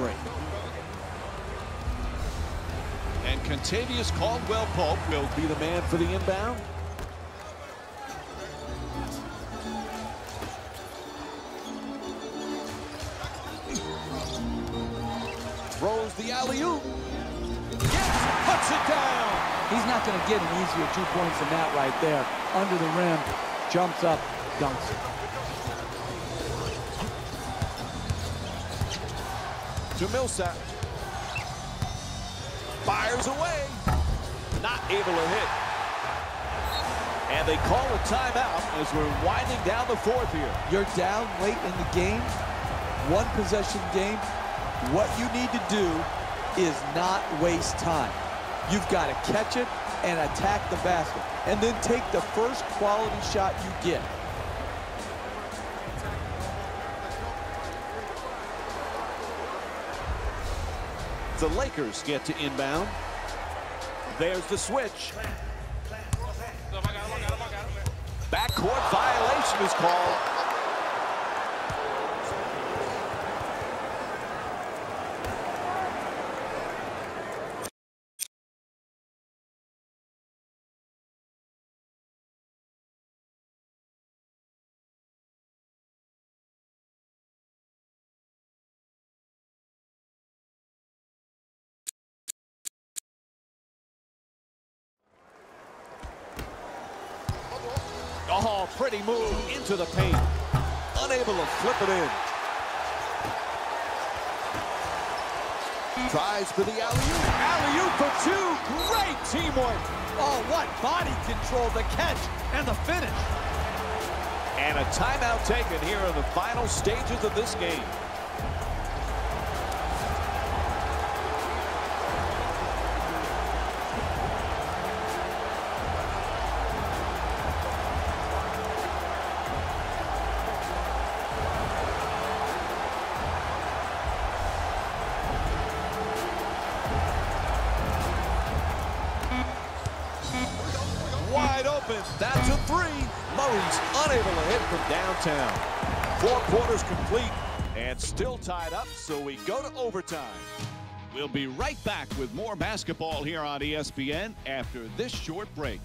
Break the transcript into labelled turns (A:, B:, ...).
A: break.
B: And Kentavious Caldwell Pope will be the man for the inbound. Throws the alley-oop. Yes, puts it down.
A: He's not going to get an easier two points than that right there. Under the rim, jumps up, dunks it.
B: To Millsap. Fires away. Not able to hit. And they call a timeout as we're winding down the fourth here.
A: You're down late in the game, one possession game. What you need to do is not waste time. You've got to catch it and attack the basket, and then take the first quality shot you get.
B: The Lakers get to inbound. There's the switch. Backcourt violation is called. Oh, pretty move into the paint. Unable to flip it in. Tries for the alley-oop. Alley-oop for two. Great teamwork.
A: Oh, what body control, the catch, and the finish.
B: And a timeout taken here in the final stages of this game. Open. That's a three. Murray's unable to hit from downtown. Four quarters complete and still tied up, so we go to overtime. We'll be right back with more basketball here on ESPN after this short break.